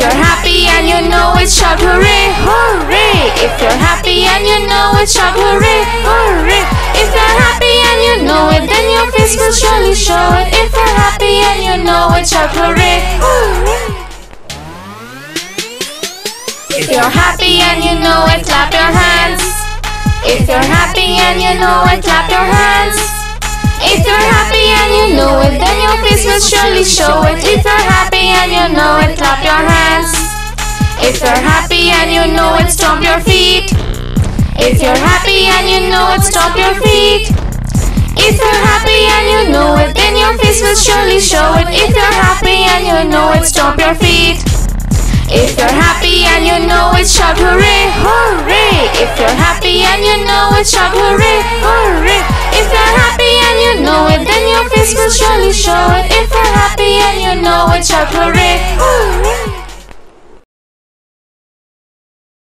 If you're happy and you know it, shout hooray, hooray. If you're happy and you know it, shout hooray, hooray. If you're happy and you know it, then your face will surely show it. If you're happy and you know it, shout hooray, hooray. If you're happy and you know it, clap your hands. If you're happy and you know it, clap your hands. If you're happy and you know it, then your face will surely show it. If you're happy and you know it, clap your hands. If you're happy and you know it, stomp your feet. If you're happy and you know it, stomp your feet. If you're happy and you know it, then your face will surely show it. If you're happy and you know it, stomp your feet. If you're happy and you know it, shout hooray, hooray. If you're happy and you know it, shout hooray, hooray. If you're happy and you know it, then your face will surely show it.